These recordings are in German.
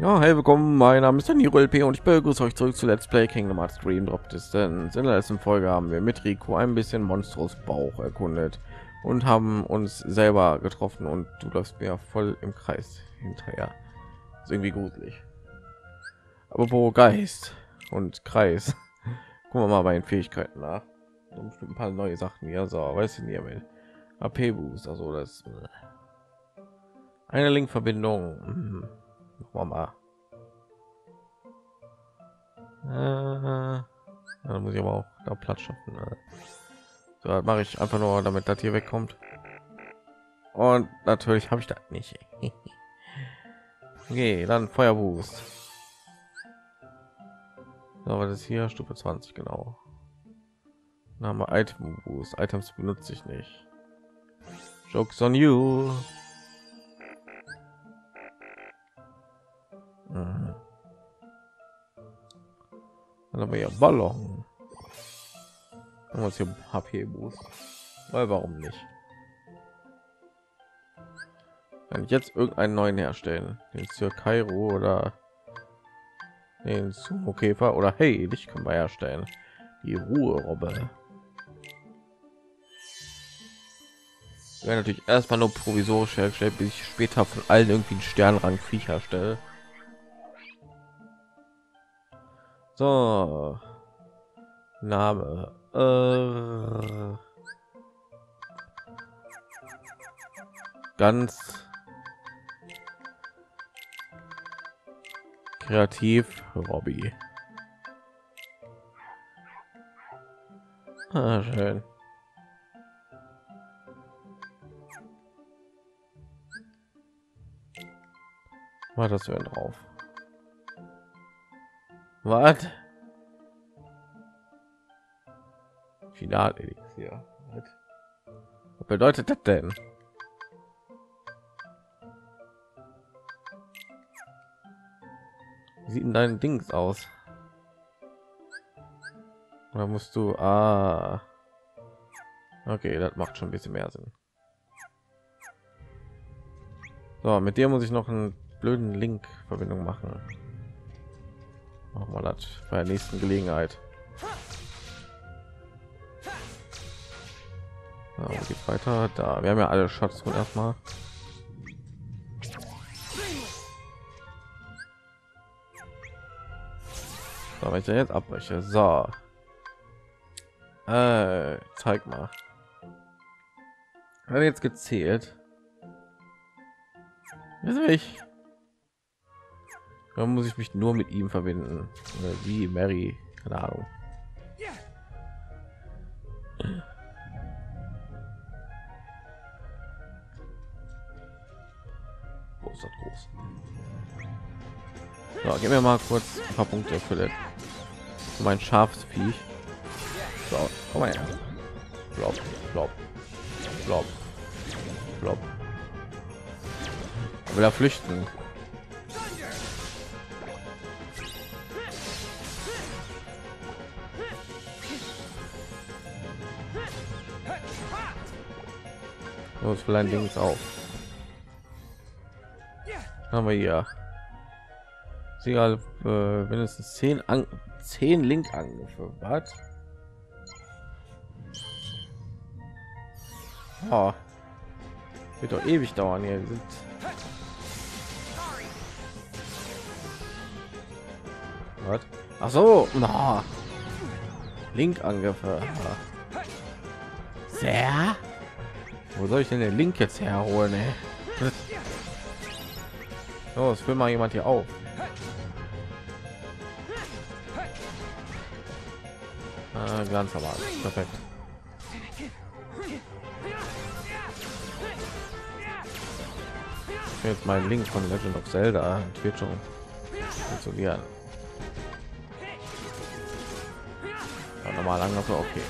Ja, hey, willkommen. Mein Name ist Niro LP und ich begrüße euch zurück zu Let's Play Kingdom Hearts Dream Drop Distance. In der letzten Folge haben wir mit Rico ein bisschen Monstros Bauch erkundet und haben uns selber getroffen und du läufst mir voll im Kreis hinterher. Ist irgendwie gruselig. Aber wo Geist und Kreis. Gucken wir mal bei den Fähigkeiten nach. ein paar neue Sachen hier. So, weiß ich nicht mehr. AP Boost, also das eine Linkverbindung. Mhm. Wir mal. Äh, dann muss ich aber auch da Platz schaffen. Ne? So mache ich einfach nur, damit das hier wegkommt. Und natürlich habe ich das nicht. okay, dann Feuerboost. So, was ist hier? Stufe 20, genau. Wir Item Boost. Items benutze ich nicht. Jokes on you. Mhm. Dann haben wir ja Ballon. Haben wir hier HP Boost. Weil warum nicht? Kann ich jetzt irgendeinen neuen herstellen? Den Sir Kairo oder den Sumo Käfer oder hey, dich können wir herstellen. Die Ruhe Robbe. Ja, natürlich erstmal nur provisorisch hergestellt, bis ich später von allen irgendwie einen Sternrang Viecher stelle. So. Name. Äh, ganz kreativ Robby. Ah, schön. War das denn drauf? Was? Final-Elixier. Was bedeutet das denn? Wie sieht denn dein Dings aus? Da musst du... Ah. Okay, das macht schon ein bisschen mehr Sinn. So, mit dir muss ich noch einen blöden Link-Verbindung machen. Machen wir das bei der nächsten Gelegenheit. So, geht weiter. Da, wir haben ja alle Schatz und erstmal. So, wenn ich jetzt abbreche, so. Äh, zeig mal. Habe jetzt gezählt. Ist ich. Dann muss ich mich nur mit ihm verbinden. Oder wie Mary, keine Ahnung. Wo ist das groß? So, gib mir mal kurz ein paar Punkte für das. Für mein scharfes Viech. So, komm mal her. Flop, flop, flop, flop. Will er flüchten? Los, vielleicht Dings auf. Haben wir hier. Sie äh, mindestens zehn an zehn Link Angriffe. Was? Oh. Wird doch ewig dauern hier. Sind Was? Ach so, na. Link Angriffe. Sehr. Wo soll ich denn den Link jetzt herholen? Ey? Es will mal jemand hier auf. Ah, ganz normal. Perfekt. Jetzt mein Link von Legend of Zelda wird schon funktionieren. Normal Angriffe, okay.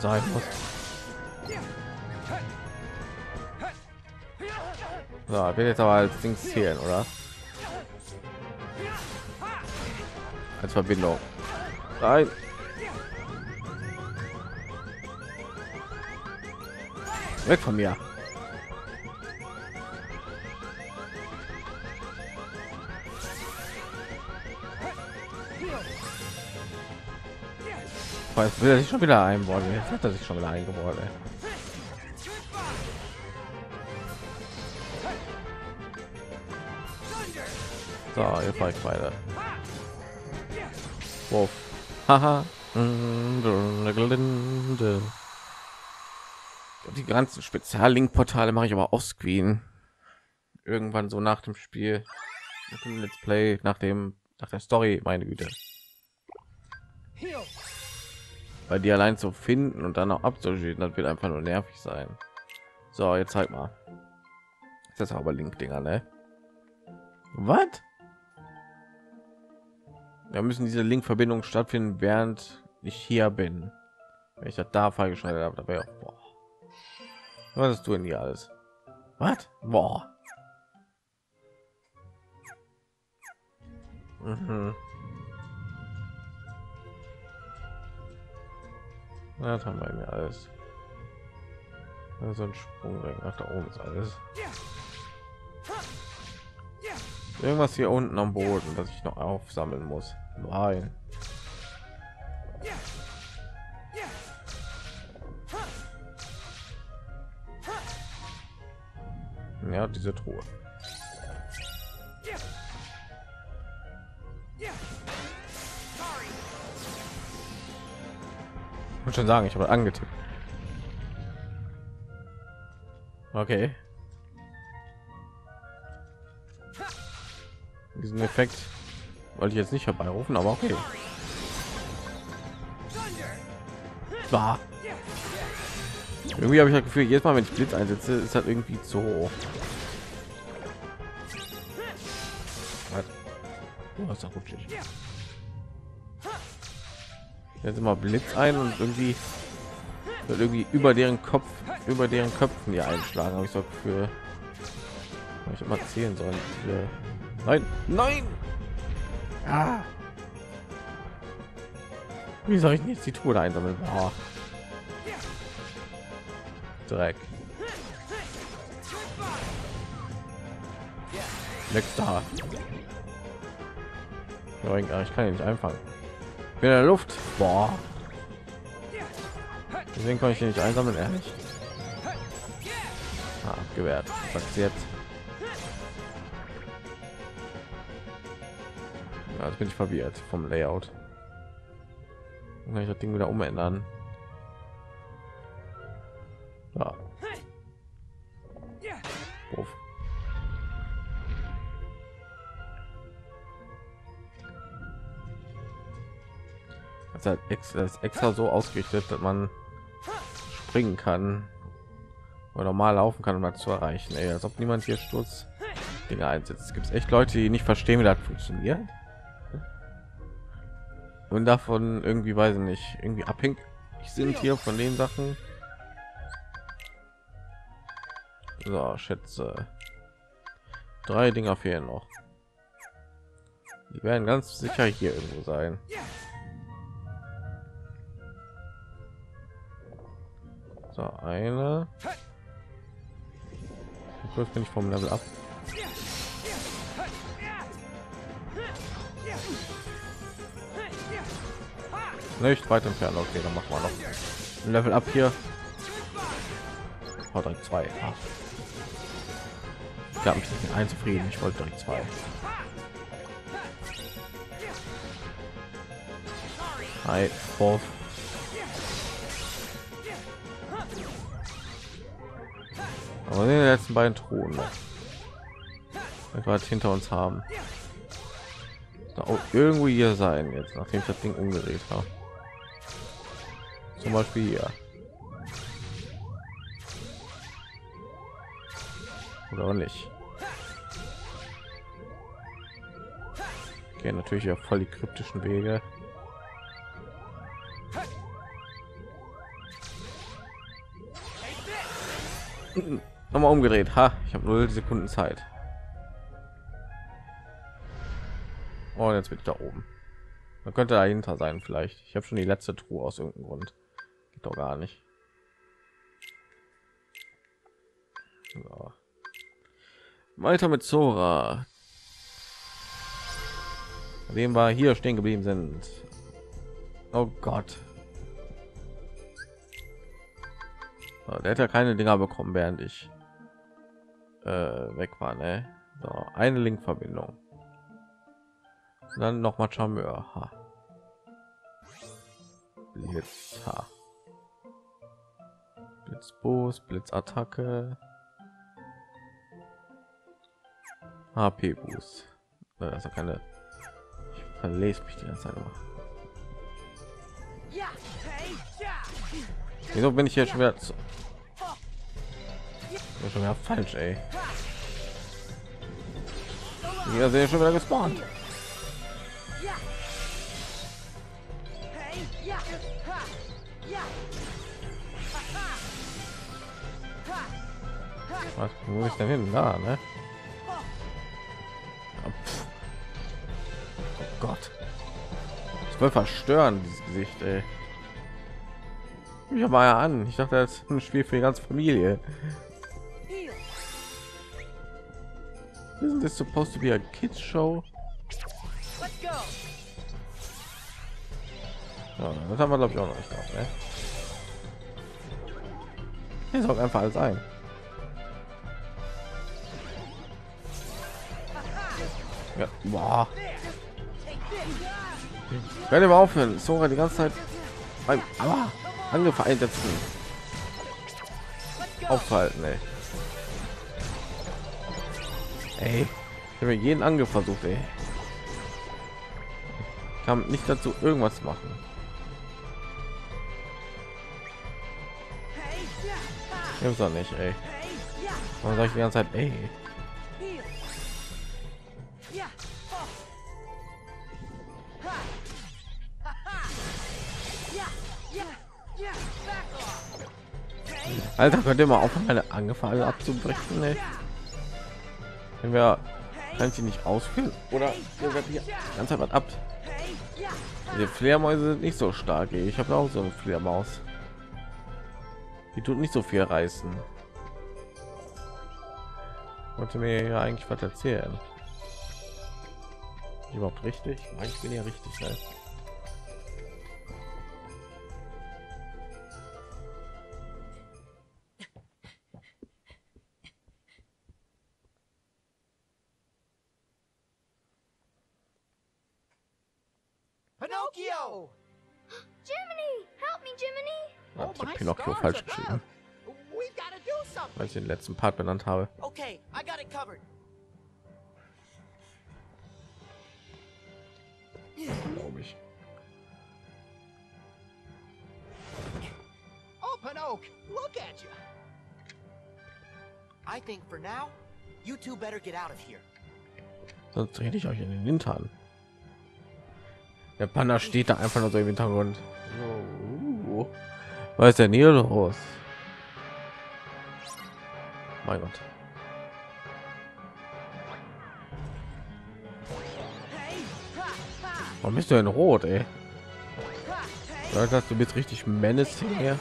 Sein muss. So, ich bin jetzt aber als Ding zählen, oder? Als Verbindung. Nein. Weg von mir. Boah, jetzt will er sich schon wieder einbauen. Jetzt hat er sich schon wieder eingebaut, ey. So, fahre ich weiter. Wow. Haha. Die ganzen Speziallink-Portale mache ich aber auf Screen. Irgendwann so nach dem Spiel, nach dem Let's Play, nach dem, nach der Story, meine Güte. Weil die allein zu finden und dann auch abzuschließen, das wird einfach nur nervig sein. So, jetzt zeig mal. Das ist aber Link-Dinger, ne? Was? Da müssen diese Link-Verbindungen stattfinden, während ich hier bin. Wenn ich das da freigeschaltet habe, dabei auch. Boah. Was hast du denn hier alles? Was? Boah. Mhm. Das haben wir mir alles. Also ein Sprungring nach da oben ist alles. Irgendwas hier unten am Boden, das ich noch aufsammeln muss. Nein. Ja, diese Truhe. Ich muss schon sagen, ich habe angetippt. Okay. Diesen Effekt wollte ich jetzt nicht herbeirufen, aber okay. War. Irgendwie habe ich das Gefühl, jedes Mal, wenn ich Blitz einsetze, ist das irgendwie zu hoch. Oh, doch rutschig. Jetzt immer Blitz ein und irgendwie wird irgendwie über deren Kopf, über deren Köpfen hier einschlagen. Habe ich so für ich immer zählen sollen. Nein, nein. Ah. Wie soll ich jetzt die Truhe einsammeln? Oh. Dreck. Ja, ich kann ihn nicht einfangen. In der Luft. Boah. Deswegen kann ich ihn nicht einsammeln, ehrlich. Ah, gewährt. Was jetzt? Jetzt bin ich verwirrt vom Layout. Kann ich das Ding wieder umändern? Ja. Uff. Das halt extra, das extra so ausgerichtet, dass man springen kann oder normal laufen kann, um das zu erreichen. Ey, als ob niemand hier Sturz Dinge einsetzt. Gibt es echt Leute, die nicht verstehen, wie das funktioniert? Und davon irgendwie weiß ich nicht, irgendwie abhängig sind hier von den Sachen. So, schätze. Drei Dinger fehlen noch. Die werden ganz sicher hier irgendwo sein. So, eine. Kurz bin ich vom Level ab. Nicht weit entfernt. Okay, dann machen wir noch ein Level ab hier. Oh, direkt zwei. Ah. Ich habe mich nicht mit einzufrieden. Ich wollte direkt zwei. Hi. Aber in den letzten beiden Truhen. Etwas hinter uns haben. Auch irgendwo hier sein jetzt, nachdem ich das Ding umgedreht habe. Zum Beispiel hier. Oder nicht. Okay, natürlich ja voll die kryptischen Wege. Nochmal umgedreht. Ha, ich habe null Sekunden Zeit. Oh, jetzt bin ich da oben. Man könnte dahinter sein vielleicht. Ich habe schon die letzte Truhe aus irgendeinem Grund. Doch gar nicht. So. Weiter mit Zora. dem wir hier stehen geblieben sind. Oh Gott. So, der hat ja keine Dinger bekommen, während ich äh, weg war. Ne? So, eine Linkverbindung. Dann noch mal Charmeur. Ha. Blitz. Ha. Blitzboost, Blitzattacke. HP Boost. Also keine. Ich verlese mich die ganze Zeit immer. Wieso bin ich hier schon wieder zu... schon wieder falsch, ey. Sehe ich schon wieder gespawnt. Was muss ich denn hin? Da, ne? Oh Gott. Ich will verstören, dieses Gesicht, ey. Ich war ja an. Ich dachte, das ist ein Spiel für die ganze Familie. Isn't this supposed to be a kids show? Ja, das haben wir glaube ich auch noch nicht gehabt, ne? Hier ist auch einfach alles ein. Ja, boah. Ich werde mal aufhören. Sora die ganze Zeit beim aber Angriff einsetzen. Aufhalten, ey. Ey, ich habe jeden Angriff versucht, ey. Ich kann nicht dazu irgendwas machen. Hab's doch nicht, ey. Warum sag ich die ganze Zeit, ey? Alter, könnt ihr mal auf meine Angefallen abzubrechen, ey? Wenn wir kann sie nicht ausführen oder ganz was ab. Die Fledermäuse sind nicht so stark. Ey. Ich habe auch so eine Fledermaus. Die tut nicht so viel reißen. Wollte mir ja eigentlich was erzählen. Überhaupt richtig? Ich bin ja richtig. Ne? Pinocchio falsch geschrieben, weil ich den letzten Part benannt habe. Okay, I got it covered. Glaube ich. Oh, Pinoc, look at you. I think for now, you two better get out of here. Sonst rede ich euch in den Hintern. Der Panda steht da einfach nur so im Hintergrund. Oh, was ist denn hier los? Mein Gott. Warum bist du denn rot, ey? Leute, du bist richtig menacing hier.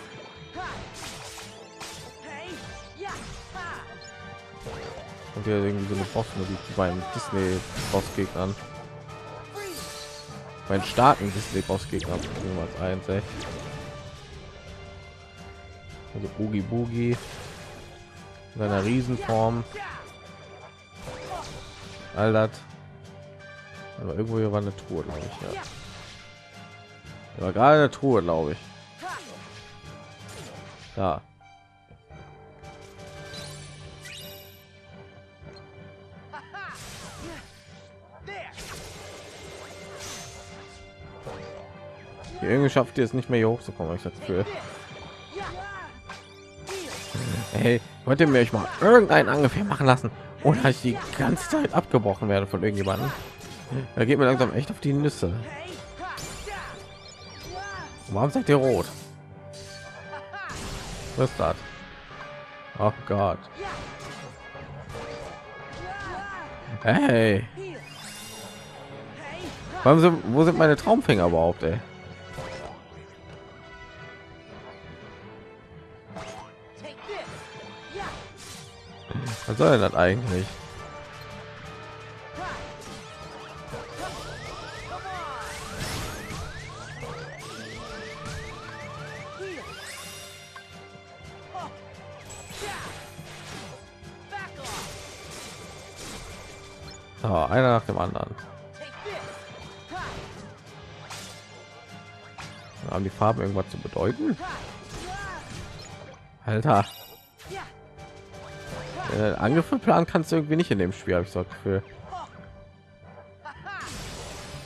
Und hier irgendwie so eine Boss wie beim Disney Bossgegnern meinen starken Disney Boss Gegner irgendwas eins, ey. Also Boogie Boogie in einer Riesenform. All das. Aber irgendwo hier war eine Truhe, glaube ich. Ja. War gerade eine Truhe, glaube ich. Da. irgendwie schafft ihr es nicht mehr hier hochzukommen ich das Gefühl. Hey wollt ihr mir euch mal irgendeinen ungefähr machen lassen oder ich die ganze zeit abgebrochen werde von irgendjemandem? Da geht mir langsam echt auf die nüsse. Warum seid ihr rot? Was ist das? Oh gott. Hey. Wo sind meine Traumfänger überhaupt, ey? Was soll denn das eigentlich? So, einer nach dem anderen. Haben die Farben irgendwas zu bedeuten? Alter äh, Angriffe planen kannst du irgendwie nicht in dem Spiel, habe ich so Gefühl.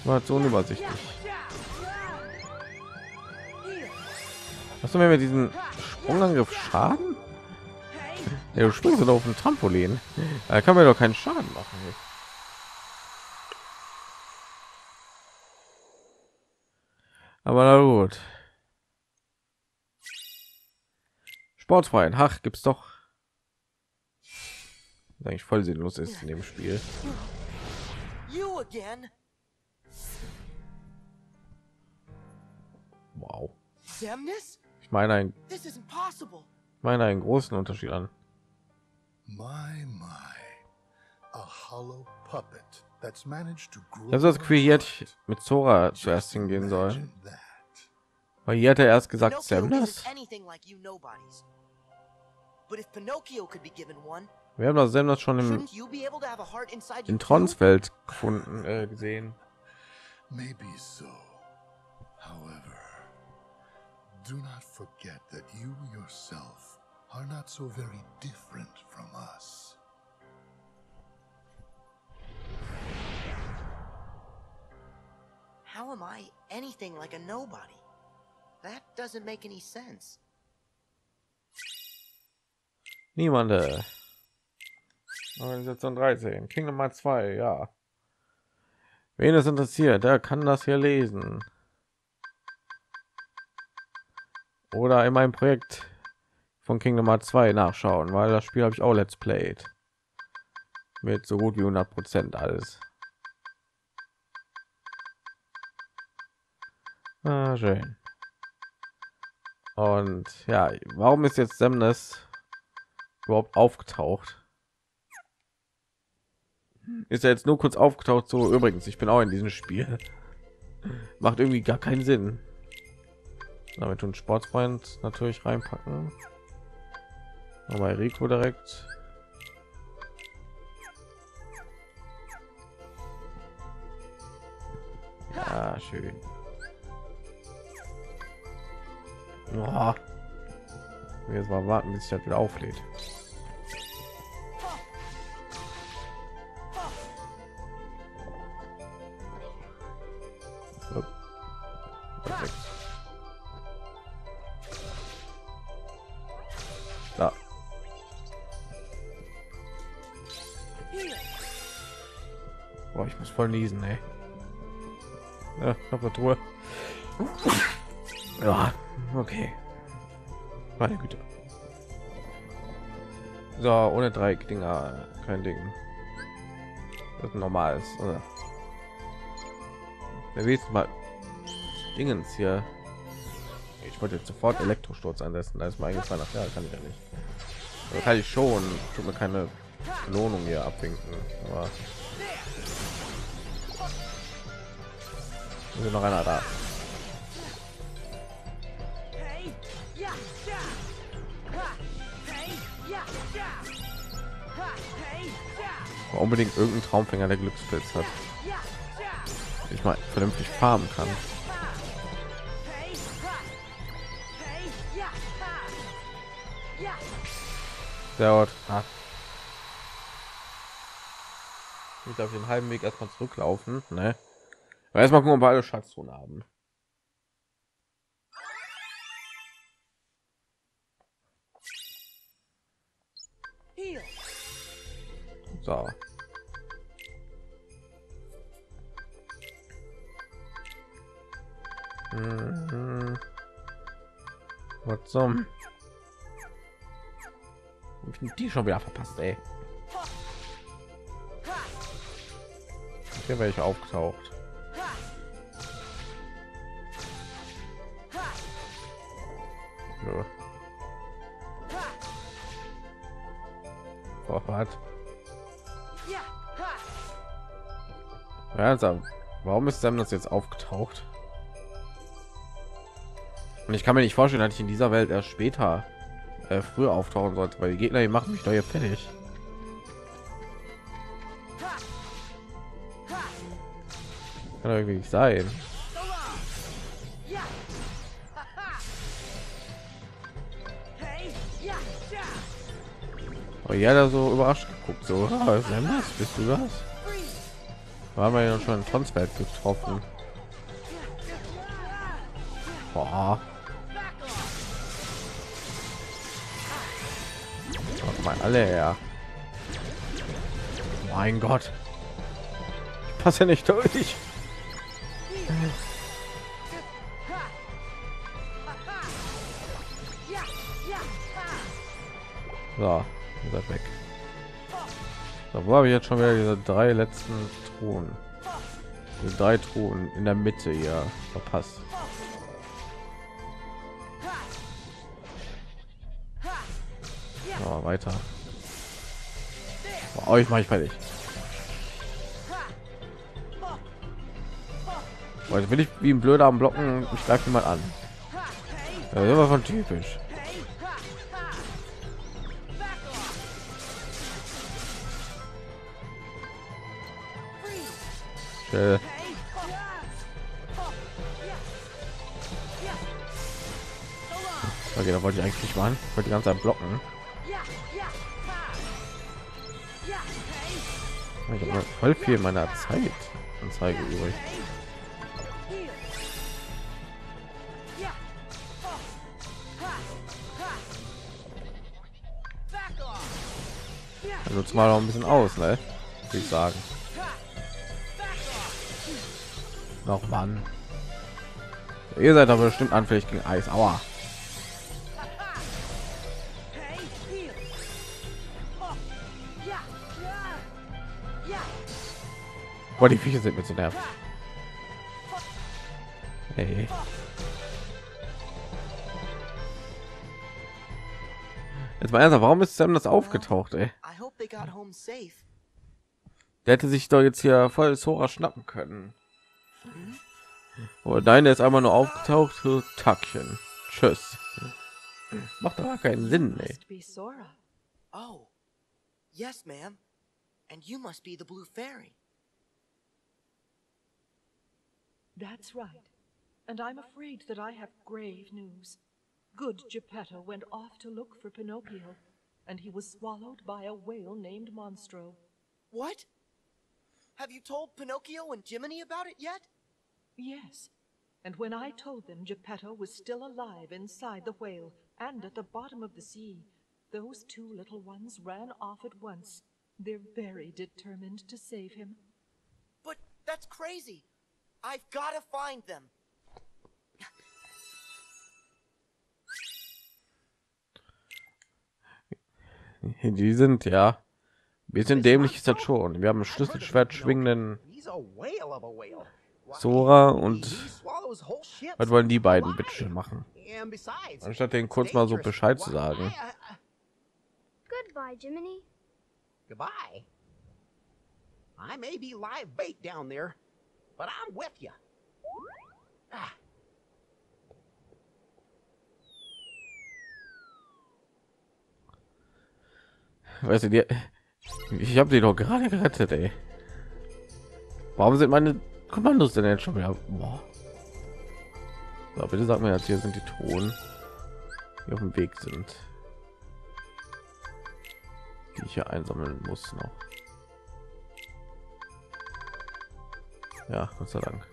War so unübersichtlich. Was mir mit diesem Sprungangriff Schaden? Ja, du springst doch auf dem Trampolin. Da kann mir doch keinen Schaden machen. Aber na gut. Sportfreien, ach, gibt's doch. Eigentlich voll sinnlos ist in dem Spiel. You again? Wow. Ich meine ein, ich meine einen großen Unterschied an. My, my. A hollow puppet that's managed to grow. Habe das Gefühl, hier hätte ich apart. mit Zora zuerst hingehen sollen. Weil hier hat er erst gesagt, nobodies. But if Pinocchio could be given one, Wir haben das Semnas schon im shouldn't you be able to have a heart inside you in too? Tronsfeld gefunden äh, gesehen. Maybe so. However, do not forget that you yourself are not so very different from us. How am I anything like a nobody? That doesn't make any sense. Niemande. Äh, Organisation 13, Kingdom Hearts 2, ja. Wen es interessiert, der kann das hier lesen. Oder in meinem Projekt von Kingdom Hearts 2 nachschauen, weil das Spiel habe ich auch Let's Played. Mit so gut wie 100 Prozent alles. Ah, schön. Und ja, warum ist jetzt Semnes überhaupt aufgetaucht? Ist er jetzt nur kurz aufgetaucht? So übrigens, ich bin auch in diesem Spiel. Macht irgendwie gar keinen Sinn. Damit tun Sportsfreund natürlich reinpacken. Aber Rico direkt. Ja, schön. Boah. Jetzt mal warten, bis sich das wieder auflädt. Niesen, ey. Ja, Temperatur. Ja, okay. Meine Güte. So, ohne Dreieck-Dinger, kein Ding. Das ist normal ist, oder? Wer will jetzt mal Dingens hier? Ich wollte jetzt sofort Elektrosturz einsetzen, da ist mir eingefallen, ach ja, kann ich ja nicht. Also kann ich schon, tut mir keine Belohnung hier abwinken, aber ist noch einer da. Unbedingt irgendein Traumfänger, der Glückspilz hat. Ich mal vernünftig farmen kann. Der Ort. Ah. Ich darf den halben Weg erstmal zurücklaufen, ne? Erstmal gucken, ob wir alle Schatzzonen haben. So. Mhm. Was zum? Ich die schon wieder verpasst, ey. Hier wäre ich aufgetaucht. Nö. Boah, was? Ernsthaft, warum ist Sam das jetzt aufgetaucht? Und ich kann mir nicht vorstellen, dass ich in dieser Welt erst später äh, früher auftauchen sollte, weil die Gegner die machen mich doch hier fertig. Kann irgendwie nicht sein. Oh ja, da so überrascht geguckt, so, ah, was bist du das? War wir ja schon in Transfeld getroffen. Boah. Mal alle her. Mein Gott. Ich passe nicht durch. So, ihr seid weg. So, wo habe ich jetzt schon wieder diese drei letzten Truhen? Die drei Truhen in der Mitte hier verpasst. So, weiter. Oh, ich mache ich fertig. Heute will ich wie ein blöder am Blocken. Ich greife mal an. Ja, das war von typisch. Schnell. Okay, da wollte ich eigentlich nicht machen. Ich wollte die ganze Zeit blocken. Ich habe voll viel meiner Zeit Anzeige übrig. Also mal noch ein bisschen aus, ne? Würde ich sagen. Noch Mann. Ihr seid aber bestimmt anfällig gegen Eis. Aua. Boah, die Viecher sind mir zu nervig. Hey. Jetzt mal ernsthaft, warum ist Sam das aufgetaucht, ey? Der hätte sich doch jetzt hier voll Sora schnappen können. Oder deine ist einmal nur aufgetaucht, so Tackchen. Tschüss. Macht doch gar keinen Sinn, ey. Must be Sora. Oh, yes, ma'am. And you must be the blue fairy. That's right. And I'm afraid that I have grave news. Good Geppetto went off to look for Pinocchio, and he was swallowed by a whale named Monstro. What? Have you told Pinocchio and Jiminy about it yet? Yes. And when I told them Geppetto was still alive inside the whale and at the bottom of the sea, those two little ones ran off at once. They're very determined to save him. But that's crazy. I've got to find them. Die sind ja ein bisschen dämlich ist das schon. Wir haben ein Schlüsselschwert schwingenden Sora und was wollen die beiden bitte machen? Anstatt den kurz mal so. Bescheid zu sagen. I- I- Goodbye, Jiminy. Goodbye. I may be live bait down there, but I'm with you. Ah, Weißt du, die, ich habe die doch gerade gerettet, ey. Warum sind meine Kommandos denn jetzt schon wieder? Boah. So, bitte sag mir jetzt, hier sind die Truhen, die auf dem Weg sind, die ich hier einsammeln muss noch. Ja, Gott sei Dank.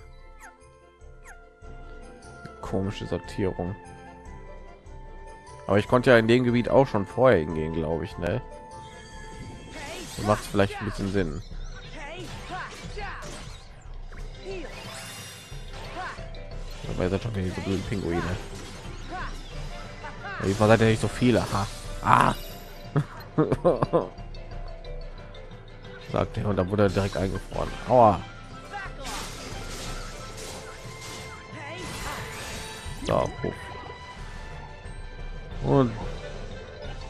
Komische Sortierung. Aber ich konnte ja in dem Gebiet auch schon vorher hingehen, glaube ich, ne? Macht vielleicht ein bisschen Sinn. Dabei schon wieder diese blöden Pinguine. Jedenfalls seid ihr nicht so viele. Ha. Ah. Sagt er und dann wurde er direkt eingefroren. Aua. So. Und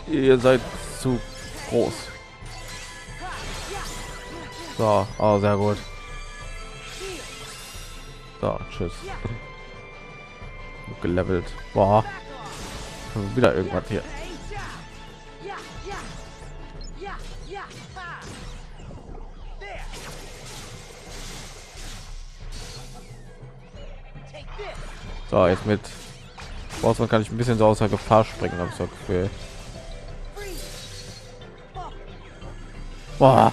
ihr seid zu groß. So, oh, sehr gut. So, tschüss. Gelevelt. Boah. Wieder irgendwas hier. So, jetzt mit Boston kann ich ein bisschen so außer Gefahr springen, habe ich so Gefühl. Boah.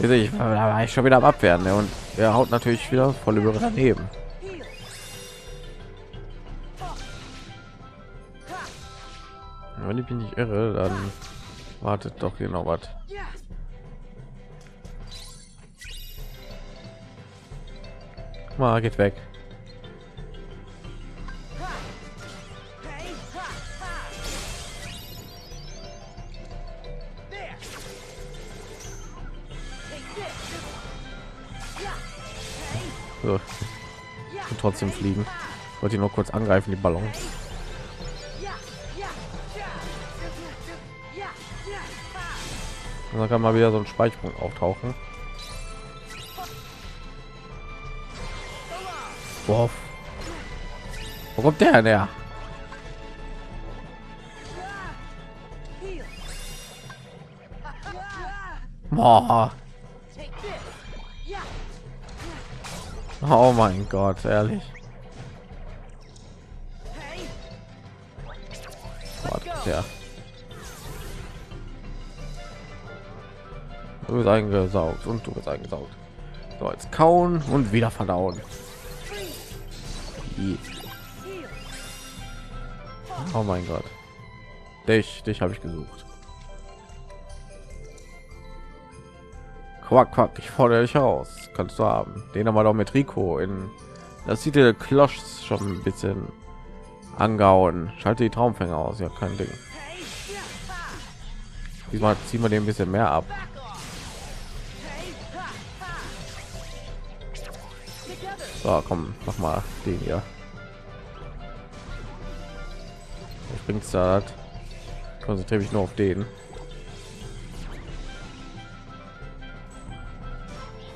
Ich, ich war ich schon wieder am Abwehren ne? und er haut natürlich wieder voll über daneben. Wenn ich mich nicht irre, dann wartet doch hier noch was. Mal geht weg. Trotzdem fliegen. Wollte ich nur kurz angreifen, die Ballons. Und dann kann mal wieder so ein Speicherpunkt auftauchen. Wow. Wo kommt der her? Boah. Oh mein Gott, ehrlich. Warte, ja. Du bist eingesaugt und du bist eingesaugt. So, jetzt kauen und wieder verdauen. Oh mein Gott. Dich, dich habe ich gesucht. Quack, quack, ich fordere dich aus. Kannst du haben. Den haben wir doch mit Rico in das sieht der Klosch schon ein bisschen angehauen. Schalte die Traumfänger aus, ja kein Ding. Diesmal ziehen wir den ein bisschen mehr ab. So, komm, mach mal den hier. Ich bring's da. Konzentriere mich nur auf den.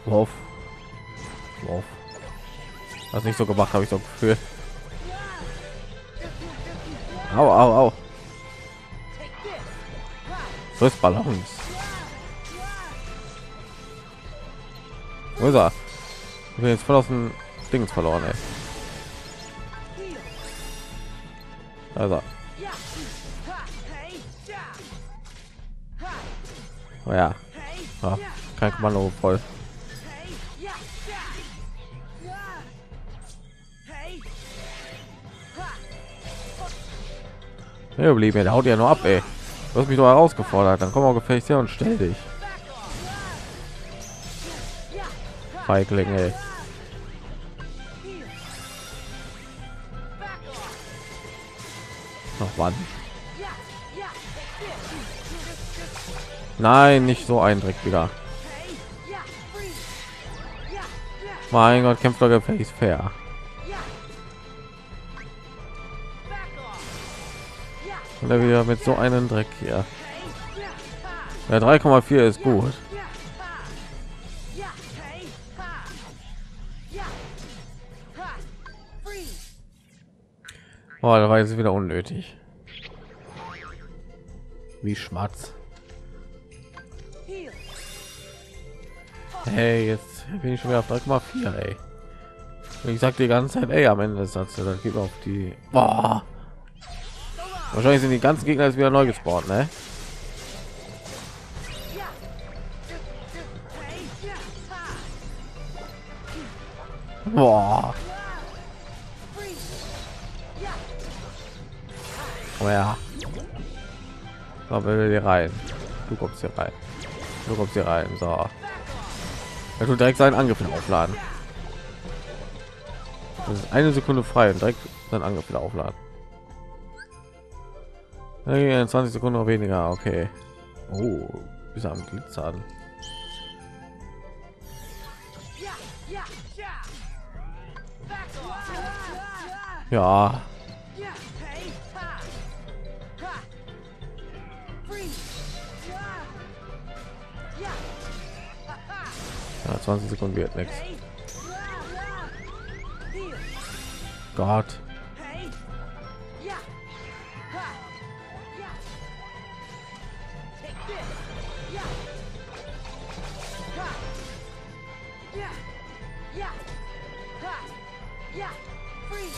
Wow. Wow. Das nicht so gemacht, habe ich so gefühlt. Au, au, au. So ist Ballons. Wo ist er? Ich bin jetzt voll aus dem Dings verloren, ey. Also. Oh ja. ja. Kein Kommando voll. Ja, geblieben, der haut ja nur ab, ey. Du hast mich doch herausgefordert, dann komm auch gefälligst her und stell dich. Feigling, ey. Noch wann? Nein, nicht so ein Dreck wieder. Mein Gott, kämpft doch gefälligst fair. Und er wieder mit so einem Dreck hier. Ja, 3,4 ist gut. Oh, da war jetzt wieder unnötig. Wie schmatz. Hey, jetzt bin ich schon wieder auf 3,4, ey. Ich sag die ganze Zeit, ey, am Ende des Satzes, dann geht auf die. Boah. Wahrscheinlich sind die ganzen Gegner jetzt wieder neu gespawnt, ne? Boah. Ja. So, wenn wir hier rein. Du kommst hier rein. Du kommst hier rein. So. Er tut direkt seinen Angriff aufladen. Das ist eine Sekunde frei und direkt seinen Angriff aufladen. 20 Sekunden noch weniger, okay. Oh, bis am Glitzern. Ja. Ja, 20 Sekunden wird nichts. Gott.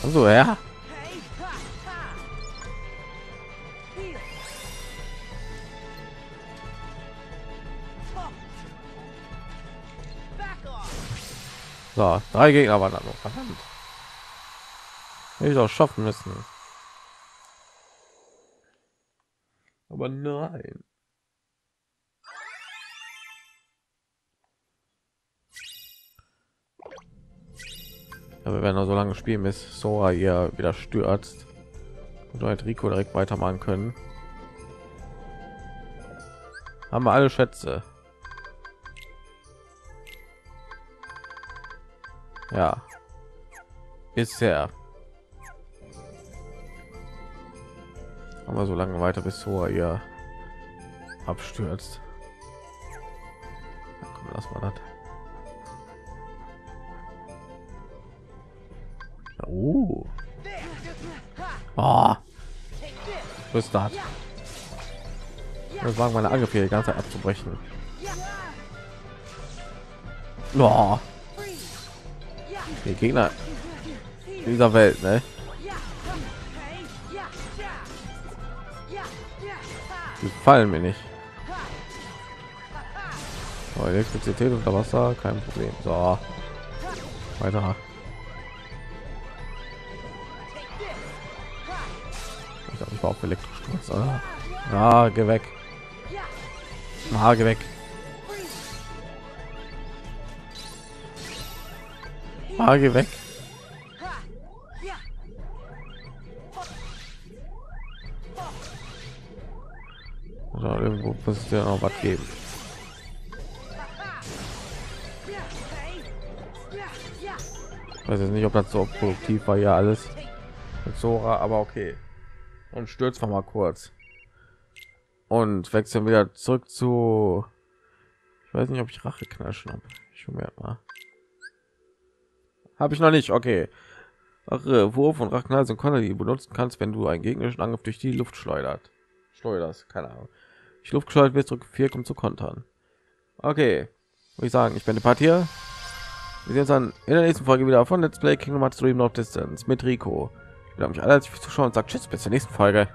Also ja. So, drei Gegner waren da noch. Verdammt. Hätte ich auch schaffen müssen. Aber nein. Wir werden noch so lange spielen, bis Sora ihr wieder stürzt und halt Rico direkt weitermachen können. Haben wir alle Schätze. Ja. Bisher. Haben wir so lange weiter, bis Sora ihr abstürzt. Lass mal das. Oh. Oh. Das? Das war meine Angriffe die ganze Zeit abzubrechen. Oh. Die Gegner dieser Welt, ne? Die fallen mir nicht. Oh, Elektrizität unter Wasser, kein Problem. So. Weiter. War auf Elektrosturz. oder? Ja, geh weg. Ah, geh weg. Ah, geh weg. Also irgendwo muss es ja noch was geben. Ich weiß jetzt nicht, ob das so produktiv war, ja alles mit Sora, aber okay. Und stürzt noch mal kurz und wechseln wieder zurück zu. Ich weiß nicht, ob ich Rache knirschen habe. Ich mir mal. Habe ich noch nicht. Okay. Rache, Wurf und sind Konter, die benutzen kannst, wenn du einen gegnerischen Angriff durch die Luft schleudert. Schleuderst, keine Ahnung. Ich Luft geschleudert wird zurück 4 um zu kontern. Okay. Würde ich sagen, ich bin Part hier. Wir sehen uns dann in der nächsten Folge wieder von Let's Play Kingdom Hearts Dream of Distance mit Rico. Ich bedanke mich alle Zuschauen und sagt Tschüss bis zur nächsten Folge.